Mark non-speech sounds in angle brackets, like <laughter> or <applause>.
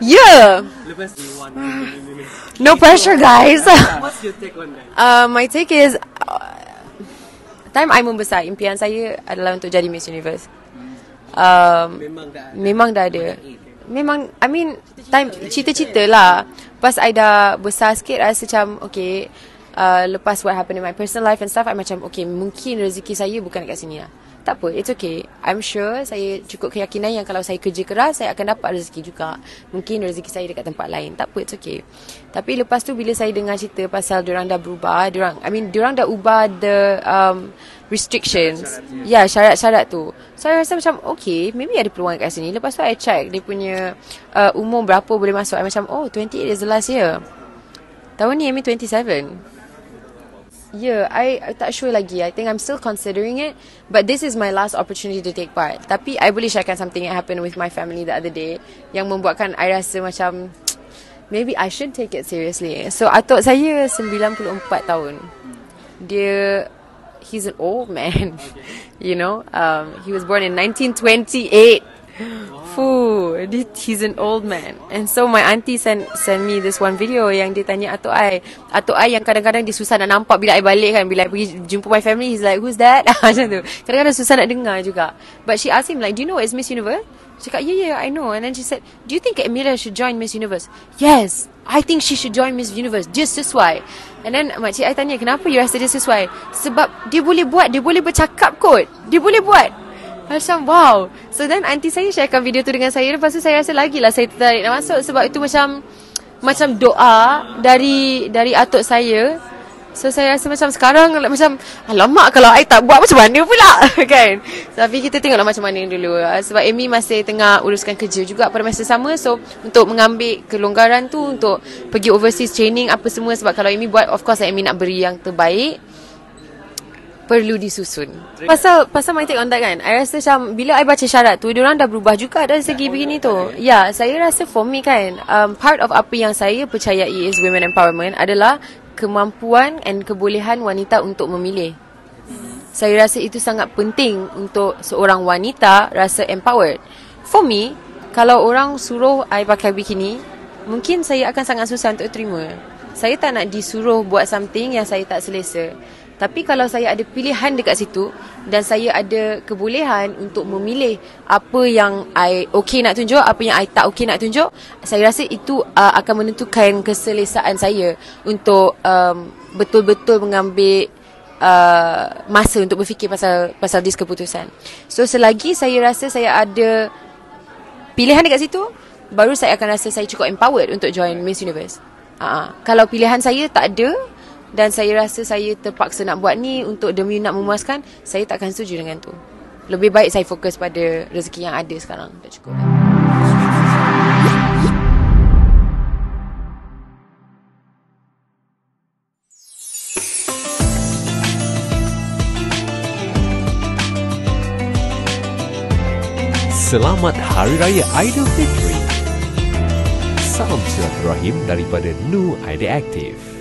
Yeah. Lepas want No pressure, guys. What's your <laughs> take on that? uh, my take is, uh, time I membesar, impian saya adalah untuk jadi Miss Universe. Um, Memang dah memang dah ada. Memang, I mean, time cita-cita lah. Pas I dah besar sikit, rasa macam, okay, uh, lepas what happened in my personal life and stuff, I macam, okay, mungkin rezeki saya bukan dekat sini lah. Tak apa, it's okay. I'm sure saya cukup keyakinan yang kalau saya kerja keras, saya akan dapat rezeki juga. Mungkin rezeki saya dekat tempat lain. Tak apa, it's okay. Tapi lepas tu bila saya dengar cerita pasal diorang dah berubah, diorang, I mean, diorang dah ubah the um, restrictions. Ya, yeah, syarat-syarat tu. So, I rasa macam, okay, maybe ada peluang kat sini. Lepas tu, I check dia punya uh, umur berapa boleh masuk. I macam, oh, 28 is the last year. Tahun ni, Amy 27. Yeah, I, I tak sure lagi. I think I'm still considering it. But this is my last opportunity to take part. Tapi I boleh sharekan something that happened with my family the other day. Yang membuatkan I rasa macam, <tsk> maybe I should take it seriously. So, atuk saya 94 tahun. Dia, he's an old man. <laughs> you know, um, he was born in 1928. Fuh, he's an old man. And so my auntie send send me this one video yang dia tanya atuk I. Atuk I yang kadang-kadang dia susah nak nampak bila I balik kan. Bila I pergi jumpa my family, he's like, who's that? <laughs> Macam tu. Kadang-kadang susah nak dengar juga. But she asked him like, do you know what is Miss Universe? Cakap, yeah, yeah, I know. And then she said, do you think Emilia should join Miss Universe? Yes, I think she should join Miss Universe. Dia sesuai. And then makcik I tanya, kenapa you rasa dia sesuai? Sebab dia boleh buat, dia boleh bercakap kot. Dia boleh buat. Macam wow. So then auntie saya sharekan video tu dengan saya. Lepas tu saya rasa lagi lah Saya tertarik nak masuk Sebab itu macam Macam doa Dari Dari atuk saya. So saya rasa macam sekarang like, Macam Alamak kalau I tak buat Macam mana pula? <laughs> Kan? Tapi kita tengoklah macam mana dulu. Ah, Sebab Amy masih tengah Uruskan kerja juga Pada masa sama. So untuk mengambil Kelonggaran tu Untuk pergi overseas training Apa semua Sebab kalau Amy buat Of course Amy nak beri yang terbaik perlu disusun. Pasal pasal my take on that kan. I rasa macam bila I baca syarat tu, diorang dah berubah juga dari segi begini tu. Ya, yeah, saya rasa for me kan, um, part of apa yang saya percayai is women empowerment adalah kemampuan and kebolehan wanita untuk memilih. Saya rasa itu sangat penting untuk seorang wanita rasa empowered. For me, kalau orang suruh I pakai bikini, mungkin saya akan sangat susah untuk terima. Saya tak nak disuruh buat something yang saya tak selesa. Tapi kalau saya ada pilihan dekat situ dan saya ada kebolehan untuk memilih apa yang I okay nak tunjuk, apa yang I tak okay nak tunjuk, saya rasa itu uh, akan menentukan keselesaan saya untuk um, betul-betul mengambil uh, masa untuk berfikir pasal pasal dis keputusan. So selagi saya rasa saya ada pilihan dekat situ, baru saya akan rasa saya cukup empowered untuk join Miss Universe. Uh, kalau pilihan saya tak ada dan saya rasa saya terpaksa nak buat ni untuk demi nak memuaskan, saya tak akan setuju dengan tu. Lebih baik saya fokus pada rezeki yang ada sekarang. Dah cukup. dah. Selamat Hari Raya Aidilfitri. Salam silaturahim daripada Nu ID Active.